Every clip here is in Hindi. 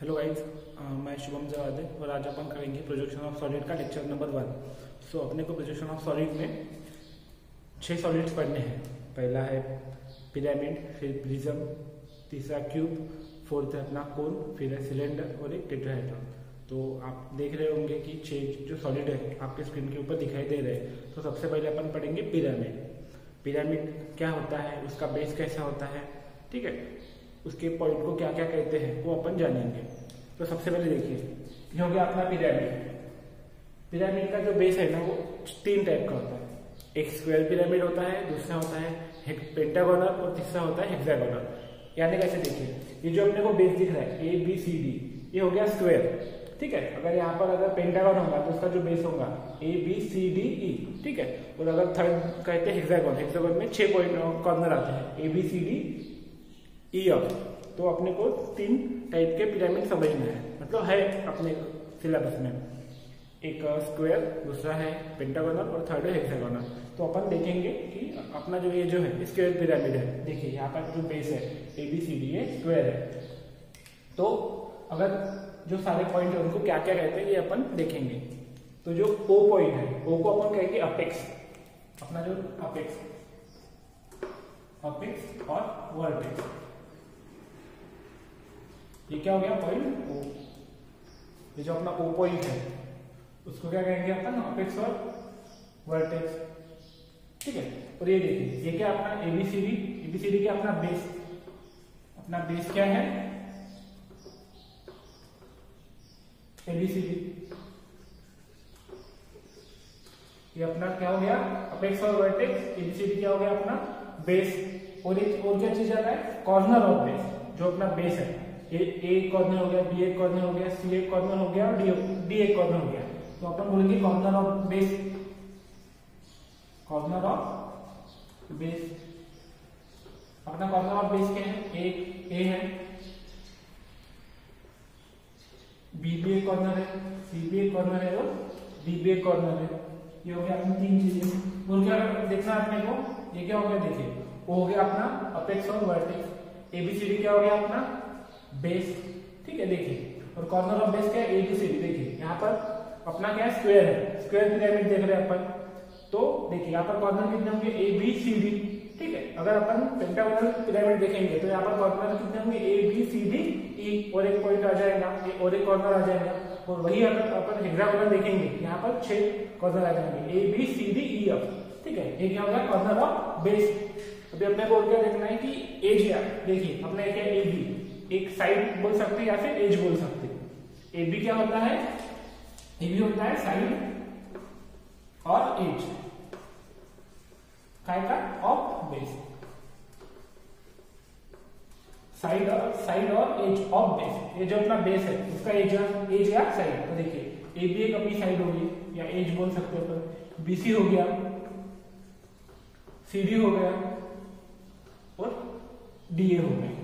हेलो गाइज़ मैं शुभम जवादे और आज अपन करेंगे प्रोजेक्शन ऑफ़ सॉलिड का लेक्चर नंबर वन सो अपने को प्रोजेक्शन ऑफ़ सॉलिड में छह सॉलिड्स पढ़ने हैं। पहला है पिरामिड फिर प्रिज्म तीसरा क्यूब फोर्थ है अपना कोन फिर है सिलेंडर और एक टेट्राहेड्रॉन तो आप देख रहे होंगे कि छह जो सॉलिड है, आपके स्क्रीन के ऊपर दिखाई दे रहे हैं। तो सबसे पहले अपन पढ़ेंगे पिरामिड पिरामिड क्या होता है, उसका बेस कैसा होता है? ठीक है? उसके पॉइंट को क्या क्या कहते हैं, वो अपन जानेंगे। तो सबसे पहले देखिए, ये हो गया अपना पिरामिड पिरामिड का जो बेस है ना, वो तीन टाइप का होता है। एक स्क्वायर पिरामिड होता है, दूसरा होता है पेंटागोनल और तीसरा होता है हेक्सागोनल यानी कैसे देखिए, ये जो अपने को बेस दिख रहा है ए बी सी डी ये हो गया स्क्वायर ठीक है? अगर यहाँ पर अगर पेंटागन होगा तो उसका जो बेस होगा ए बी सी डी ई ठीक है? और अगर थर्ड कहते हैं हेक्सागोन हेक्सागोन में छह पॉइंट कॉर्नर आते हैं A B C D E of तो अपने को तीन टाइप के पिरामिड समझना है। मतलब है अपने सिलेबस में। एक स्क्वायर दूसरा है पेंटागोनल और थर्ड है हेक्सागोनल तो अपन देखेंगे कि अपना जो ये जो है स्क्वायर पिरामिड है, देखिए यहाँ पर जो बेस है ए बी सी डी ये स्क्वायर है। तो अगर जो सारे पॉइंट है, उनको क्या क्या कहते हैं, ये अपन देखेंगे। तो जो ओ पॉइंट है ओ को अपन कहेंगे अपेक्स अपना जो अपेक्स अपेक्स और वर्टेक्स ये क्या हो गया? पॉइंट ओ ये जो अपना ओ पॉइंट है, उसको क्या कहेंगे अपन? अपेक्स और वर्टेक्स ठीक है? और ये देखिए, ये क्या अपना एबीसीडी एबीसीडी क्या अपना बेस अपना बेस क्या है? एबीसीडी ये अपना क्या हो गया? अपेक्स और वर्टेक्स एबीसीडी क्या हो गया अपना? बेस और एक और क्या चीज़ आता है? कॉर्नर ऑफ़ बेस जो अपना बेस है। ए एक कॉर्नर हो गया बी एक कॉर्नर हो गया सी एक कॉर्नर हो गया और डी डी एक कॉर्नर हो गया। तो अपन बोलेंगे corner of base. Corner of base. अपना कॉर्नर ऑफ़ बेस क्या है? एक ए है। बी भी एक कॉर्नर है सी भी एक कॉर्नर है और डी भी एक कॉर्नर है। ये हो गया अपनी तीन चीज़ें। और क्या देखना है अपने को? ये क्या हो गया, देखिए वो हो गया अपना अपेक्स और वर्टेक्स। एबीसीडी क्या हो गया अपना? बेस ठीक है, देखिए। और कॉर्नर ऑफ़ बेस क्या है? एबीसीडी देखिए। यहाँ पर अपना क्या है? स्क्वायर है। स्क्वायर पिरामिड देख रहे हैं अपन। तो देखिए, यहाँ पर कॉर्नर कितने होंगे? ए बी सी डी ठीक है? अगर अपन पेंटागोनल पिरामिड देखेंगे तो यहाँ पर कॉर्नर कितने होंगे? ए बी सी डी ई और एक पॉइंट आ जाएगा। और एक कॉर्नर आ जाएगा। और वही अगर अपन हेक्सागोनल देखेंगे, यहाँ पर छह कॉर्नर आ जाएँगे। A B C D E F ठीक है? ये क्या होगा कॉर्नर ऑफ़ बेस अभी अपने को और क्या देखना है कि एज या देखिए, अपने क्या ए बी एक साइड बोल सकते या फिर एज बोल सकते ए बी क्या होता है? ए बी होता है साइड और एज काय का ऑफ़ बेस साइड और साइड और एज ऑफ़ बेस ये जो अपना बेस है। उसका एज एज या साइड तो देखिए ए बी एक अपनी साइड होगी, या एज बोल सकते हो अपन। बीसी हो गया। सी डी हो गया। और डी ए हो गया।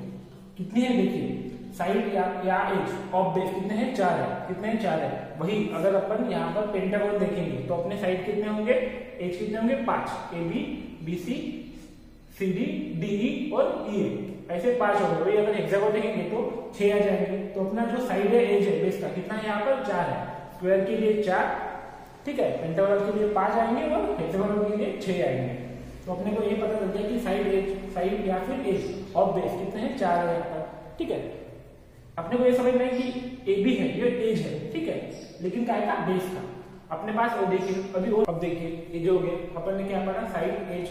कितनी है देखिए? साइड या या एज ऑफ़ बेस कितने हैं? चार है। कितने हैं? चार है। वही, अगर अपन यहाँ पर पेंटागोन देखेंगे तो अपने साइड कितने होंगे? एज कितने होंगे? पाँच। A B B C C D D E और ई ए ऐसे पाँच हो गए वही अगर हेक्सागोन देखेंगे तो छह आ जाएँगे। तो अपना जो साइड है एज है बेस का, कितना है यहाँ पर? चार है। स्क्वायर के लिए चार, ठीक है? पेंटागोनल के लिए पाँच आएँगे और हेक्सागोनल के लिए छह आएँगे। तो अपने को ये पता चल गया कि साइड एज साइड या फिर एज ऑफ़ बेस कितने हैं? चार है यहाँ पर। ठीक है? अपने को ये समझना है कि ए बी है, ये एज है, ठीक है? लेकिन क्या का बेस का। अपने पास वो देखिए, अभी और अब देखिए, ये जो हो गया, अपन ने क्या पढ़ा? साइड एज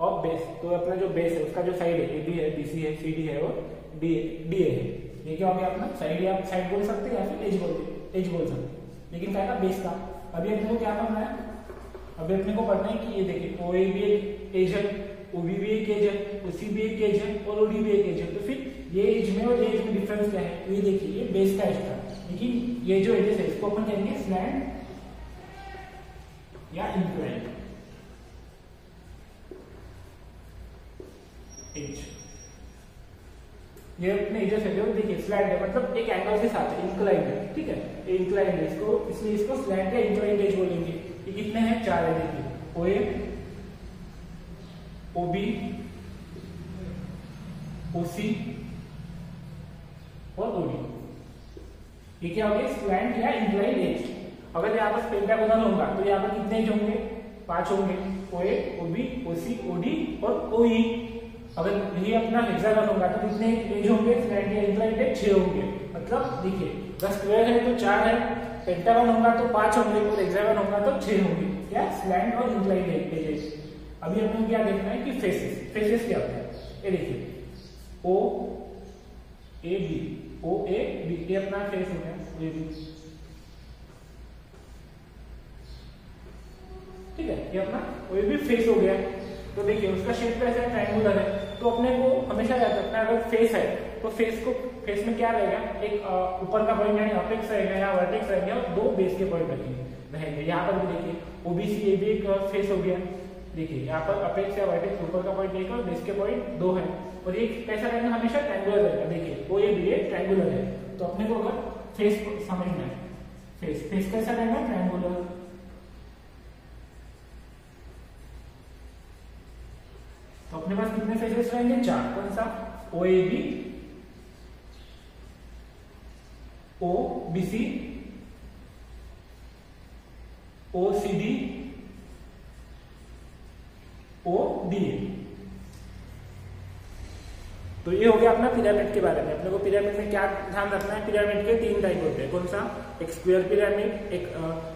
ऑफ़ बेस तो अपना जो बेस है, उसका जो साइड है ए बी है बी सी है सी डी है और डी डी ए है। ये क्या हो गया अपना? साइड या साइड बोल सकते हैं या फिर एज बोल एज बोल सकते लेकिन क्या का बेस का। अभी अपने को क्या पढ़ना है? अभी अपने को पढ़ना है कि ये देखिए ओ ए भी एक एज है ओ बी भी एक एज है ओ सी भी एक एज है और ओ डी भी एक एज है तो फिर ये एज में और एज में डिफरेंस क्या है? तो ये देखिए, ये बेस का एज था लेकिन ये जो एजेस है इसको अपन कहेंगे स्लैंड या इंक्लाइन एज ये अपने एजेस है जो, देखिए स्लैंड है मतलब एक एंगल के साथ है इंक्लाइन है, ठीक है? ये इंक्लाइन है, इसको इसलिए इसको स्लैंड या इंक्लाइन एज बोलेंगे। कितने हैं, चार है, देखिए। ओ A O B O C और ओडी। ये क्या हो गया? स्लैंट या इंक्लाइंड एज अगर यहाँ पर पेंटागोनल होगा तो यहाँ पर कितने एज होंगे? पाँच होंगे। ओ A O B O C O D और ओ ई अगर ये अपना हेक्सागन होगा तो कितने एज होंगे? स्लैंट या एज छह होंगे। मतलब देखिए, दस स्क्वायर है तो चार है। पेंटागन होगा तो पाँच होंगे और हेक्सागन होगा तो छह होंगे। क्या? स्लैंट और इंक्लाइंड एजेस अभी हमें क्या देखना है कि फेसेस फेसेस क्या होता है? ये देखिए। ओ A B O A B ये अपना फेस हो गया। ओ ए बी ठीक है? ये अपना ओ ए बी फेस हो गया। तो देखिए, उसका शेप कैसा है ट्रायंगुलर है। तो अपने को हमेशा याद रखना है, अगर फेस है तो फेस को फेस में क्या रहेगा? एक ऊपर का पॉइंट यानी अपेक्स रहेगा या वर्टेक्स रहेगा, और दो बेस के पॉइंट रखेंगे, रहेंगे। यहाँ पर भी देखिए ओबीसी ए भी एक फेस हो गया। देखिए, यहाँ पर अपेक्स या वर्टेक्स ऊपर का पॉइंट एक और बेस के पॉइंट दो है। और एक कैसा रहेगा? हमेशा ट्रायंगुलर रहेगा। देखिए ओ ए भी ए ट्रायंगुलर है। तो अपने को अगर फेस समझना है। फेस फेस कैसा रहेगा? ट्रायंगुलर तो अपने पास कितने फेसेस रहेंगे? चार। कौन सा? O A B O B C O C D O D तो ये हो गया अपना पिरामिड के बारे में। अपने को पिरामिड में क्या ध्यान रखना है? पिरामिड के तीन टाइप होते हैं। कौन सा? एक स्क्वायर पिरामिड एक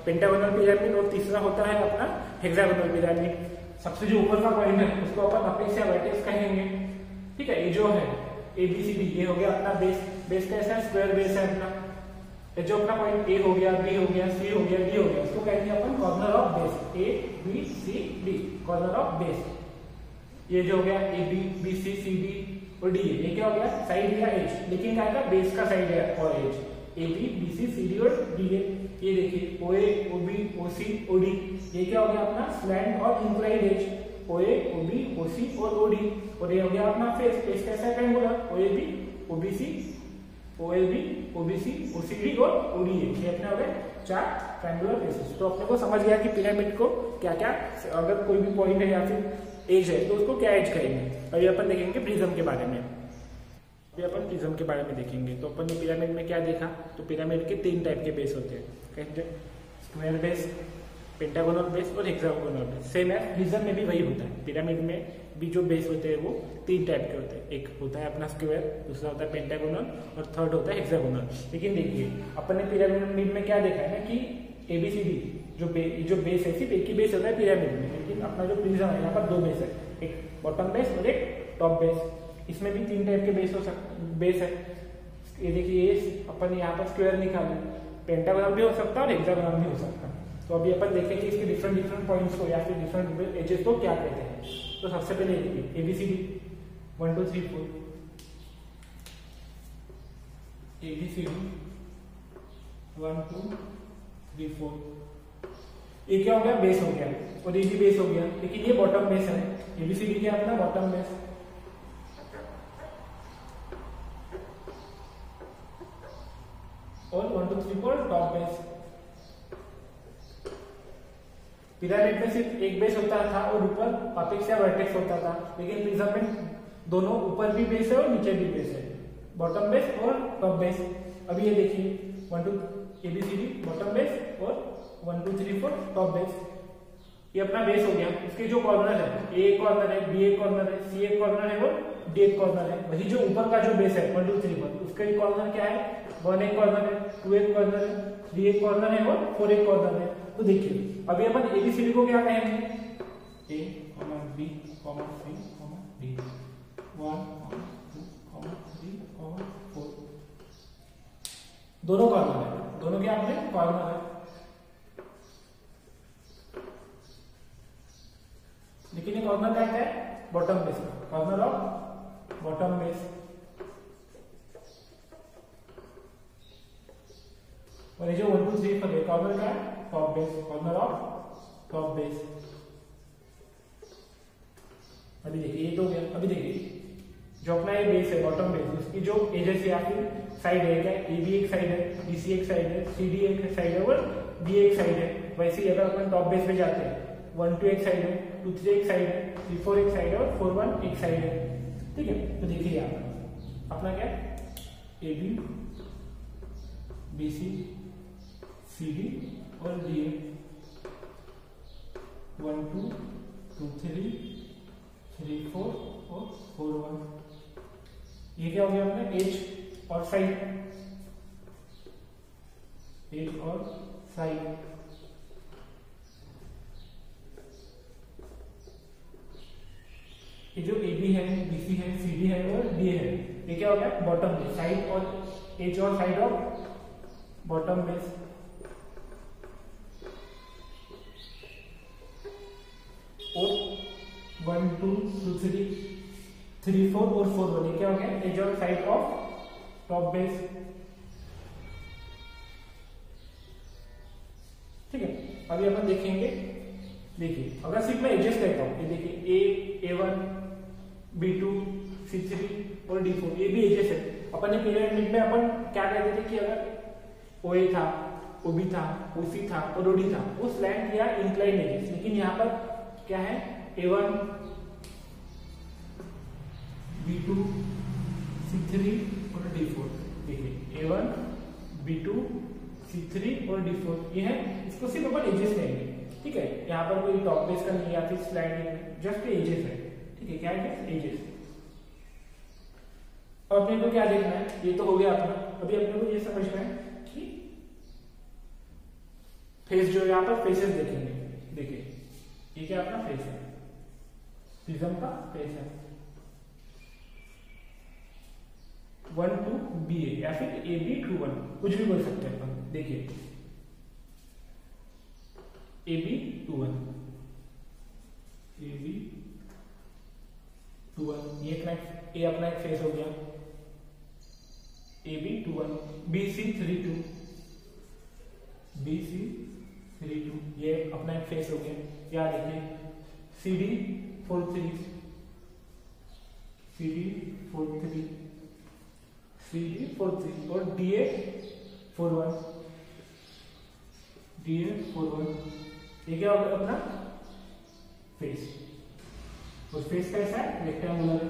पेंटागोनल पिरामिड और तीसरा होता है अपना हेक्सागोनल पिरामिड सबसे जो ऊपर का पॉइंट है, उसको अपन अपेक्स या वर्टेक्स कहेंगे। ठीक है? ये जो है ए बी सी डी ये हो गया अपना बेस बेस कैसा है? स्क्वायर बेस है अपना। जो अपना पॉइंट ए हो गया बी हो गया सी हो गया डी हो गया, उसको कहते हैं अपन corner of base A B C D corner of base ये जो हो गया A B B C C D और डी ये क्या हो गया? साइड या एज लेकिन क्या था? बेस का साइड है और edge A B B C C D और डी ए ये देखिए ओ A O B O C O D ये क्या हो गया अपना? स्लैंड और इंक्लाइड as O A O B O C और ओ डी और ये हो गया अपना फेस फेस कैसा है? Triangular O A B O B C और ये अपने हो गए चार फेसेस तो अपने को समझ गया कि पिरामिड को क्या क्या अगर कोई भी पॉइंट है या फिर एज है तो उसको क्या एज कहेंगे? अभी अपन देखेंगे प्रिज्म के बारे में। अभी अपन प्रिज्म के बारे में देखेंगे। तो अपन ने पिरामिड में क्या देखा? तो पिरामिड के तीन टाइप के बेस होते हैं। स्क्वायर बेस पेंटागोनल बेस और हेक्सागोनल बेस सेम है प्रिज्म में भी वही होता है। पिरामिड में भी जो बेस होते हैं वो तीन टाइप के होते हैं। एक होता है अपना स्क्वायर दूसरा होता है पेंटागोनल और थर्ड होता है हेक्सागोनल लेकिन देखिए अपन पिरामिड में क्या देखा है ना कि एबीसीडी जो बे, जो बेस है सिर्फ़ एक ही बेस होता है पिरामिड में। लेकिन अपना जो प्रिज्म है यहाँ पर दो बेस है। एक बॉटम बेस और एक टॉप बेस इसमें भी तीन टाइप के बेस हो सकते बेस है। ये देखिए अपन यहाँ पर स्क्वायर निकाले पेंटागोनल भी हो सकता है और हेक्सागोनल भी हो सकता है। तो अभी अपन देखेंगे इसके डिफरेंट डिफरेंट पॉइंट्स को या फिर डिफरेंट एजेस को क्या कहते हैं? तो सबसे पहले देखिए ABCD one two three four ABCD one two three four ये क्या हो गया? बेस हो गया। और ये भी बेस हो गया। लेकिन ये बॉटम बेस है। एबीसीडी क्या अपना? बॉटम बेस और one two three four top base pyramid में सिर्फ़ एक बेस होता था और ऊपर अपेक्स या वर्टेक्स होता था। लेकिन प्रिज्म में दोनों ऊपर भी बेस है और नीचे भी बेस है। बॉटम बेस और टॉप बेस अभी ये देखिए one two ABCD bottom base और one two three four top base ये अपना बेस हो गया। इसके जो कॉर्नर है ए कॉर्नर है बी एक कॉर्नर है सी एक कॉर्नर है और डी एक कॉर्नर है। वही जो ऊपर का जो बेस है वन टू थ्री फोर उसका कॉर्नर क्या है? वन एक कॉर्नर है टू एक कॉर्नर है थ्री एक कॉर्नर है और फोर एक कॉर्नर है। तो देखिए अभी अपन एबीसीडी को क्या कहेंगे? A comma B comma C comma D one two comma three comma four दोनों कॉर्नर है दोनों क्या अपने कॉर्नर है। लेकिन ये कॉर्नर क्या है? Bottom base corner of bottom base और ये जो one two three four corner का है top base corner of top base अभी देखिए, ये तो गया। अभी देखिए, जो अपना ये बेस है बॉटम बेस उसकी जो एजेस है या फिर साइड है क्या? ए बी एक साइड है बी सी एक साइड है सी डी एक साइड है, और डी एक साइड है। वैसे ही अगर अपन टॉप बेस पे जाते हैं वन टू एक साइड है टू थ्री एक साइड है थ्री फोर एक साइड है, और फोर वन एक साइड है। ठीक है? तो देखिए पर। अपना क्या? A B B C C D और D A one two two three three four और फोर वन ये क्या हो गया अपने एज और साइड एज और साइड ये जो ए बी है बी सी है सी डी है और डी है, ये क्या हो गया? बॉटम बेस साइड और एज और साइड ऑफ़ बॉटम बेस और one two two three three four और फोर वन क्या हो गया एज और साइड ऑफ़ टॉप बेस ठीक है? अभी अपन देखेंगे। देखिए, अगर सिर्फ़ मैं एजेस लेता हूँ, ये देखिए A A one B two C three और डी फोर ये भी एजेस है। अपन ने पिरामिड में अपन क्या कहते थे कि अगर ओ ए था ओ बी था ओ सी था और ओ डी था वो स्लैंड या इंक्लाइन एजेस लेकिन यहाँ पर क्या है? A one B two C three और डी फोर देखिए A one B two C three और डी फोर ये है, इसको सिर्फ़ अपन एजेस लेंगे ठीक है? यहाँ पर कोई टॉप बेस का नहीं या फिर स्लाइडिंग जस्ट एजेस है, ठीक है? क्या है एजेस अपने को क्या देखना है? ये तो हो गया अपना। अभी अपने को ये समझना है कि फेस जो यहाँ पर फेसेस देखेंगे। ये क्या अपना फेस है? प्रिज्म का फेस है। वन टू बी ए या फिर ए बी टू वन कुछ भी बोल सकते हैं अपन। देखिए। A B two one A B two one ये अपना ए अपना एक फेस हो गया। A B two one B C three two B C three two ये अपना एक फेस हो गया। क्या देखिए C D four three C D four three C D four three और D A four one D A four one ये क्या होगा अपना? फेस और फेस कैसा है? रेक्टेंगुलर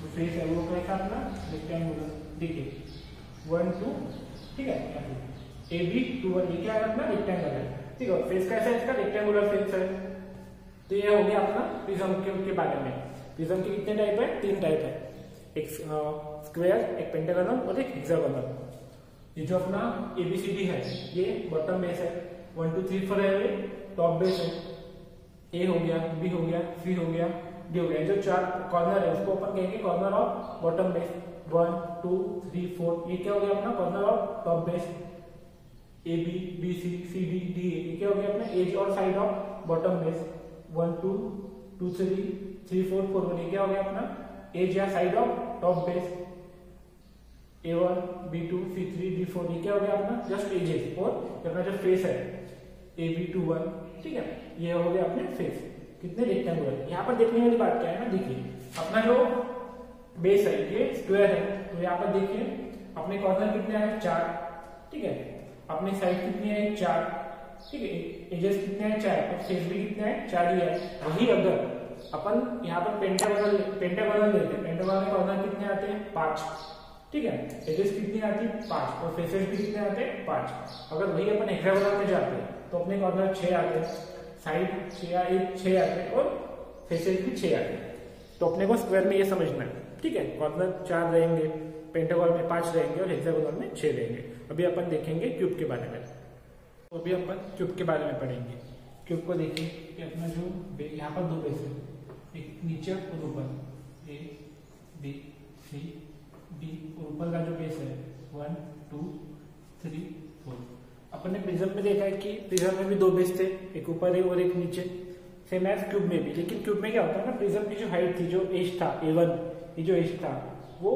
तो फेस है वो कैसा अपना? रेक्टेंगुलर देखिए. वन टू ठीक है? ए बी टू वन ये क्या है अपना? रेक्टेंगल है। ठीक है फेस कैसा है इसका? रेक्टेंगुलर फेस है। तो ये हो गया अपना प्रिज्म के, के बारे में। प्रिज्म के कितने टाइप है? तीन टाइप है। एक स्क्वायर एक पेंटागोनल और एक हेक्सागोनल ये जो अपना एबीसीडी है ये बॉटम बेस है। वन टू थ्री फोर है टॉप बेस है। ए हो गया बी हो गया सी हो गया डी हो गया। जो चार कॉर्नर है उसको अपन कहेंगे corner of bottom base one two three four ये क्या हो गया अपना? Corner of top base A B B C C D D A क्या हो गया अपना? एज और side of bottom base one two two three three four four one ये क्या हो गया अपना? एज या side of top base A one B two C three D four ये क्या हो गया अपना? जस्ट एजेस और अपना जो फेस है ए बी टू वन ठीक है? ये हो गया अपने फेस कितने रेक्टेंगुलर यहाँ पर देखने वाली बात क्या है ना? देखिए। अपना जो बेस है, ये स्क्वायर है। तो यहाँ पर देखिए, अपने कॉर्नर कितने हैं? चार। ठीक है? अपने साइड कितनी है? चार। ठीक है एजेस कितने हैं? चार। और फेस भी कितने हैं? चार ही है। वही अगर अपन यहाँ पर पेंटागोनल पेंटागोनल लेते हैं। पेंटागोनल में कॉर्नर कितने आते हैं? पाँच। ठीक है? एजेस कितनी आती है? पाँच। और फेसेस भी कितने आते हैं? पाँच। अगर वही अपन हेक्सागोनल में जाते हैं तो अपने कॉर्नर छह आते हैं। साइड छह एक छह आते हैं और फेसेस भी छह आते हैं। तो अपने को स्क्वायर में ये समझना है। ठीक है? कॉर्नर चार रहेंगे पेंटागोनल में पाँच रहेंगे और हेक्सागोनल में छह रहेंगे। अभी अपन देखेंगे क्यूब के बारे में। तो अभी अपन क्यूब के बारे में पढ़ेंगे। क्यूब को देखिए कि अपना जो यहाँ पर दो बेस है। एक नीचे और ऊपर। ए बी सी डी और ऊपर का जो बेस है वन टू थ्री फोर अपन ने प्रिज्म में देखा है कि प्रिज्म में भी दो बेस थे, एक ऊपर है और एक नीचे। सेम एज क्यूब में भी। लेकिन क्यूब में क्या होता है ना, प्रिज्म की जो हाइट थी, जो एज था ए वन ये जो एज था, वो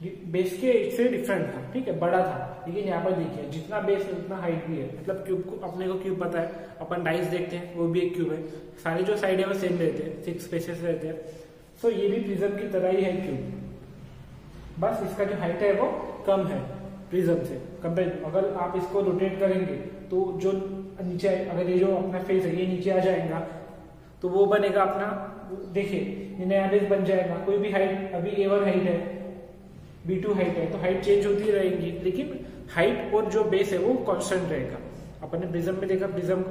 बेस के से डिफरेंट था, ठीक है? बड़ा था। लेकिन यहाँ पर देखिए, जितना बेस है, उतना हाइट भी है। मतलब क्यूब को, अपने को क्यूब पता है। अपन डाइस देखते हैं, वो भी एक क्यूब है। सारे जो साइड है, वो सेम रहते हैं। सिक्स स्पेसेस रहते हैं। सो ये भी प्रिज्म की तरह ही है क्यूब बस इसका जो हाइट है, वो कम है प्रिज्म से। कंपेयर अगर आप इसको रोटेट करेंगे तो जो नीचे, अगर ये जो अपना फेस है, ये नीचे आ जाएगा तो वो बनेगा अपना देखिए नया बेस बन जाएगा। कोई भी हाइट अभी एवर हाइट है बी टू हाइट है तो हाइट चेंज होती रहेगी, लेकिन हाइट और जो बेस है वो कांस्टेंट रहेगा। अपन ने प्रिज्म में देखा प्रिज्म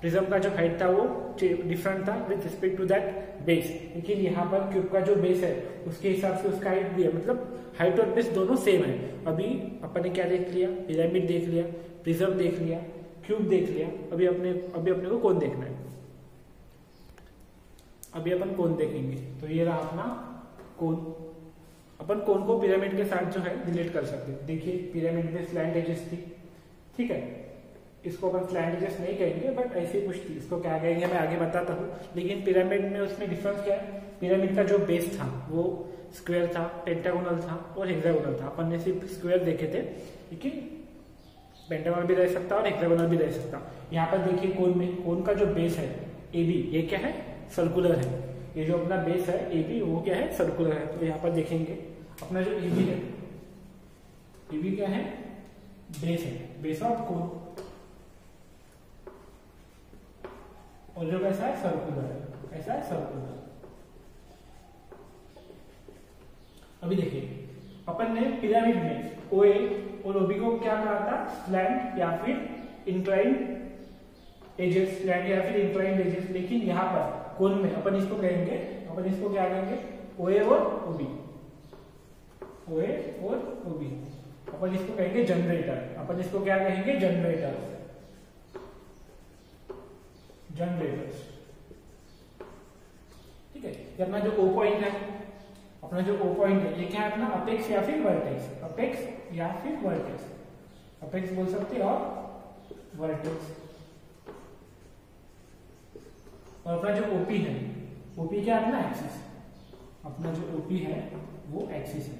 प्रिज्म का जो हाइट था वो डिफरेंट था with respect to that base लेकिन यहाँ पर क्यूब का जो बेस है, उसके हिसाब से उसका हाइट भी है। मतलब हाइट और बेस दोनों सेम है। अभी अपन ने क्या देख लिया? पिरामिड देख लिया प्रिज्म देख लिया क्यूब देख लिया। अभी अपने अभी अपने को कौन देखना है? अभी अपन कौन देखेंगे? तो ये रहा अपना कौन अपन कौन को पिरामिड के साथ जो है रिलेट कर सकते हैं? देखिए पिरामिड में स्लैंड एजेस थी। ठीक है? इसको अपन स्लैंड एजेस नहीं कहेंगे बट ऐसी कुछ थी। इसको क्या कहेंगे, मैं आगे बताता हूँ। लेकिन पिरामिड में उसमें डिफरेंस क्या है? पिरामिड का जो बेस था, वो स्क्वायर था पेंटागोनल था और हेक्सागोनल था। अपन ने सिर्फ़ स्क्वायर देखे थे लेकिन पेंटागोनल भी रह सकता और हेक्सागोनल भी रह सकता। यहाँ पर देखिए, कोन में, कोन का जो बेस है ए बी ये क्या है? सर्कुलर है। ये जो अपना बेस है ए बी वो क्या है? सर्कुलर है। तो यहाँ पर देखेंगे। अपना जो ए बी है ए बी क्या है? बेस है। बेस ऑफ़ कोन और जो कैसा है? सर्कुलर है। कैसा है? सर्कुलर अभी देखिए। अपन ने पिरामिड में ओ ए और ओबी को क्या कहा था? स्लैंड या फिर इंक्लाइन एजेस स्लैंड या फिर इंक्लाइन एजेस लेकिन यहाँ पर कोन में, अपन इसको कहेंगे? अपन इसको क्या कहेंगे? ओ ए और ओबी। ओ ए और ओबी। अपन इसको कहेंगे जनरेटर अपन इसको क्या कहेंगे? जनरेटर जनरेटर्स ठीक है? अपना जो ओ पॉइंट है, अपना जो ओ पॉइंट है, ये क्या है अपना? अपेक्स या फिर वर्टेक्स अपेक्स या फिर वर्टेक्स अपेक्स बोल सकते हैं वर्टेक्स और अपना जो ओपी है ओपी क्या अपना एक्सिस अपना जो ओपी है, वो एक्सिस है।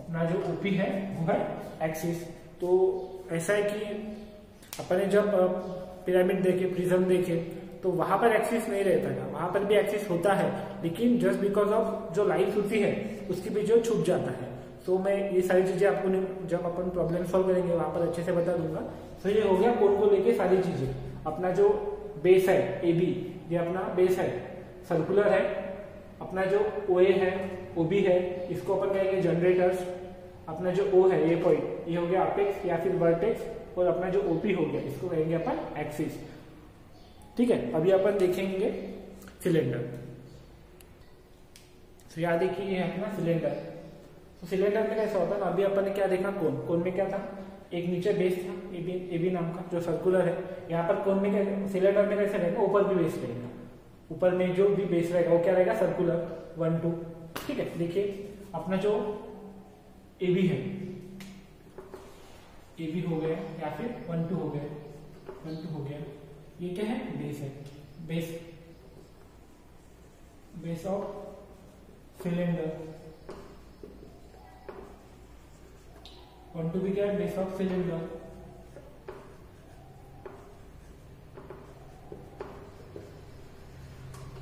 अपना जो ओपी है, वो है एक्सिस तो ऐसा है कि अपने जब पिरामिड देखे प्रिज्म देखे तो वहाँ पर एक्सिस नहीं रहता है वहाँ पर भी एक्सिस होता है, लेकिन जस्ट बिकॉज़ ऑफ़ जो लाइट होती है, उसके बीच जो छुप जाता है। तो मैं ये सारी चीज़ें आपको जब अपन प्रॉब्लम सॉल्व करेंगे, वहाँ पर अच्छे से बता दूँगा। तो ये हो गया कोन को लेके सारी चीज़ें। अपना जो बेस है ए बी ये अपना बेस है सर्कुलर है, अपना जो ओ ए है ओ बी है, इसको अपन कहेंगे जनरेटर्स अपना जो ओ है ए पॉइंट ये हो गया अपेक्स या फिर वर्टेक्स और अपना जो ओपी हो गया, इसको कहेंगे अपन एक्सिस ठीक है, अभी अपन देखेंगे सिलेंडर तो याद देखिए ये है अपना सिलेंडर तो सिलेंडर में कैसा होता है ना, अभी अपन ने क्या देखा? कौन कौन में क्या था? एक नीचे बेस था ए बी ए बी नाम का, जो सर्कुलर है। यहाँ पर कोन में सिलेंडर में कैसे रहेगा? ऊपर भी बेस रहेगा। ऊपर में जो भी बेस रहेगा, वो क्या रहेगा? सर्कुलर वन टू ठीक है? देखिए, अपना जो ए बी है। ए बी हो गया या फिर वन टू हो गया। वन टू हो गया। ये क्या है? बेस है। Base base of cylinder two भी क्या है बेस ऑफ़ सिलेंडर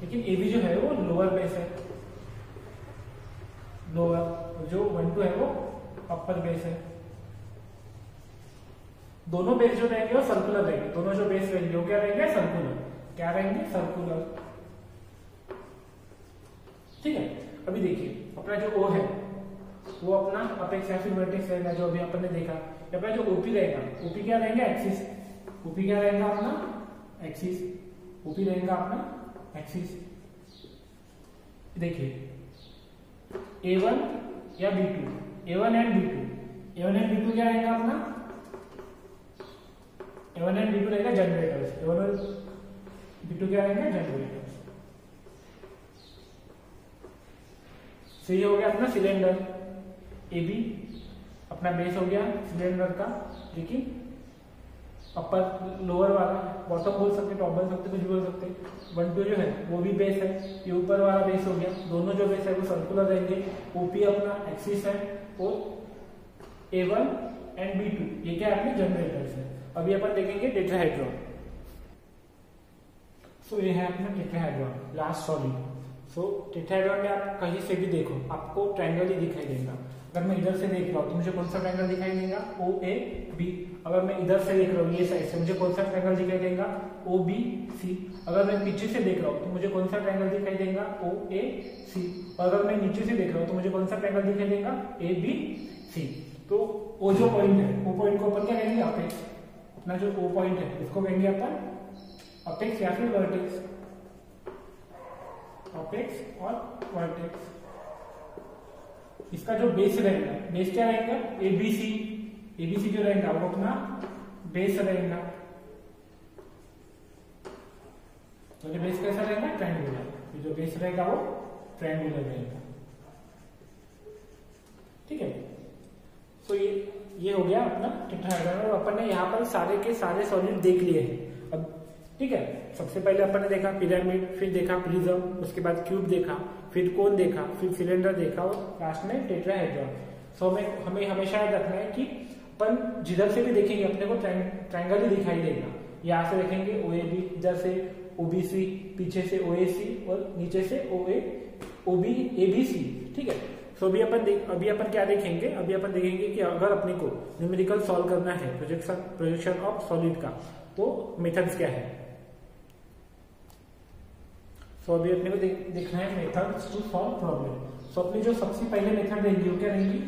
लेकिन ए बी जो है वो लोअर बेस है लोअर जो वन टू है वो अपर बेस है दोनों बेस जो रहेंगे, वो सर्कुलर रहेंगे। दोनों जो बेस रहेंगे, वो क्या रहेंगे? सर्कुलर क्या रहेंगे? सर्कुलर ठीक है? अभी देखिए, अपना जो ओ है वो अपना अपेक्स या वर्टेक्स रहेगा जो अभी अपन ने देखा। अपना जो ओपी रहेगा ओपी क्या रहेगा? एक्सिस ओपी क्या रहेगा अपना? एक्सिस ओपी रहेगा अपना? एक्सिस देखिए ए वन या B two A one and B two A one and B two क्या रहेगा अपना? A one and B two रहेगा generators A one B two क्या रहेगा? जनरेटर्स ये हो गया अपना सिलेंडर ए बी अपना बेस हो गया सिलेंडर का। लेकिन अपर लोअर वाला बॉटम बोल सकते टॉप बोल सकते, कुछ बोल सकते। वन टू जो है, वो भी बेस है। ये ऊपर वाला बेस हो गया। दोनों जो बेस है, वो सर्कुलर रहेंगे। ओपी अपना एक्सिस है और A one and B two ये क्या अपने जनरेटर्स है। अभी अपन देखेंगे टेट्राहेड्रॉन सो ये है अपना tetrahedron last solid so tetrahedron में आप कहीं से भी देखो, आपको ट्रायंगल ही दिखाई देगा। अगर मैं इधर से देख रहा हूँ तो मुझे कौन सा ट्रायंगल दिखाई देगा? ओ ए बी अगर मैं इधर से देख रहा हूँ, ये साइड से मुझे कौन सा ट्रायंगल दिखाई देगा? ओ बी सी अगर मैं पीछे से देख रहा हूँ तो मुझे कौन सा ट्रायंगल दिखाई देगा? ओ ए सी और अगर मैं नीचे से देख रहा हूँ तो मुझे कौन सा ट्रायंगल दिखाई देगा? ए बी सी तो वो जो पॉइंट है, वो पॉइंट को अपन क्या कहेंगे? अपेक्स अपना जो ओ पॉइंट है, इसको कहेंगे अपन अपेक्स या फिर वर्टेक्स अपेक्स और वर्टेक्स इसका जो बेस रहेगा बेस क्या रहेगा? एबीसी एबीसी जो रहेगा, वो अपना बेस रहेगा। तो ये बेस कैसा रहेगा? ट्रायंगुलर जो बेस रहेगा, वो ट्रायंगुलर रहेगा। ठीक है? सो ये ये हो गया अपना टेट्राहेड्रॉन और अपन ने यहाँ पर सारे के सारे सॉलिड देख लिए हैं। ठीक है? सबसे पहले अपन ने देखा पिरामिड फिर देखा प्रिज्म उसके बाद क्यूब देखा, फिर कोन देखा, फिर सिलेंडर देखा और लास्ट में टेट्राहेड्रॉन सो हमें हमें हमेशा याद रखना है कि अपन जिधर से भी देखेंगे, अपने को ट्रायंगल ही दिखाई देगा। यहाँ से देखेंगे ओ ए बी इधर से ओबीसी पीछे से ओ ए सी और नीचे से ओ A O B A B सी ठीक है? सो अभी अपन अभी अपन क्या देखेंगे? अभी अपन देखेंगे कि अगर अपने को न्यूमेरिकल सॉल्व करना है प्रोजेक्शन प्रोजेक्शन ऑफ़ सॉलिड का तो मेथड्स क्या है? सो अभी अपने को देखना है methods to solve problem so अपनी जो सबसे पहले मेथड रहेंगी वो क्या रहेंगी?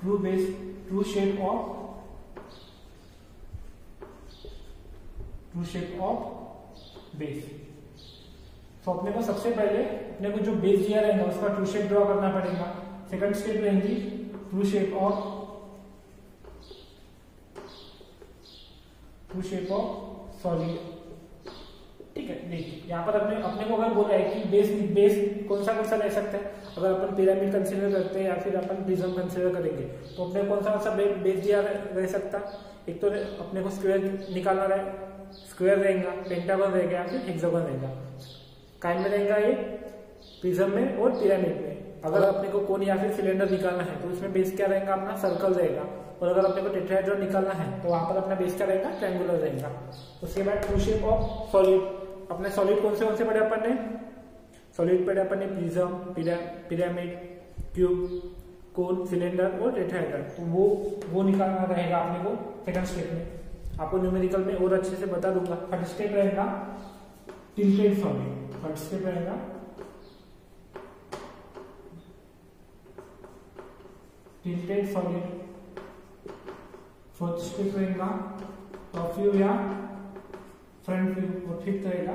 True base true shape of true shape of base तो अपने को सबसे पहले, अपने को जो बेस दिया रहेगा, उसका ट्रू शेप ड्रॉ करना पड़ेगा. सेकंड स्टेप रहेंगी true shape of true shape of solid देखिए यहाँ पर अपने अपने को अगर बोला है कि बेस बेस कौन सा कौन सा ले सकते हैं? अगर अपन पिरामिड कंसीडर करते हैं या फिर अपन प्रिज्म कंसीडर करेंगे तो अपने कौन सा कौन सा बेस दिया रह सकता? एक तो अपने को स्क्वायर निकालना रहे। स्क्वायर रहेगा पेंटागन रहेगा या फिर हेक्सागन रहेगा। काय में रहेगा ये प्रिज्म में और पिरामिड में। अगर अपने को कोन या फिर सिलेंडर निकालना है तो उसमें बेस क्या रहेगा? अपना सर्कल रहेगा। और अगर अपने को टेट्राहेड्रॉन निकालना है तो वहाँ पर अपना बेस क्या रहेगा? ट्रायंगुलर रहेगा। उसके बाद ट्रू शेप ऑफ़ सॉलिड अपने सॉलिड कौन से कौन से पढ़े अपन ने? सॉलिड पढ़े अपन ने prism pyramid cube cone cylinder और टेट्राहेड्रॉन तो वो वो निकालना रहेगा अपने को सेकंड स्टेप में। आपको न्यूमेरिकल में और अच्छे से बता दूँगा। फ़र्स्ट स्टेप रहेगा टिल्टेड सॉलिड फ़र्स्ट स्टेप रहेगा टिल्टेड सॉलिड फोर्थ स्टेप रहेगा टॉप व्यू या फ्रंट व्यू और फिफ्थ रहेगा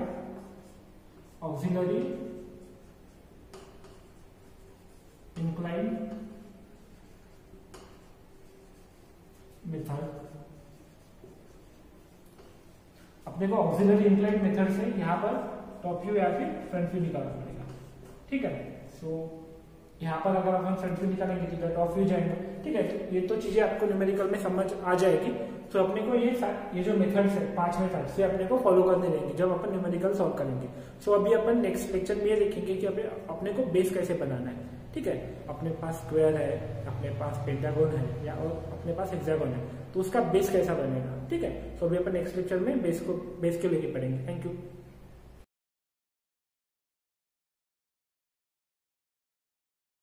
ऑक्सिलरी इंक्लाइन मेथड अपने को ऑक्सिलरी इंक्लाइन मेथड से यहाँ पर टॉप व्यू या फिर फ्रंट व्यू निकालना पड़ेगा। ठीक है? सो so, यहाँ पर अगर अपन फ्रंट व्यू निकालेंगे तो टॉप व्यू जाएँगे। ठीक है? ये तो चीज़ें आपको न्यूमेरिकल में समझ आ जाएगी। तो अपने को ये ये जो मेथड्स है, पाँच मेथड्स ये अपने को फॉलो करने रहेंगे जब अपन न्यूमेरिकल सॉल्व करेंगे। सो अभी अपन नेक्स्ट लेक्चर में ये देखेंगे कि अपने अपने को बेस कैसे बनाना है। ठीक है? अपने पास स्क्वायर है, अपने पास पेंटागोन है, या और अपने पास हेक्सागोन है तो उसका बेस कैसा बनेगा? ठीक है? सो अभी अपन नेक्स्ट लेक्चर में बेस को बेस के लेके पढ़ेंगे। Thank you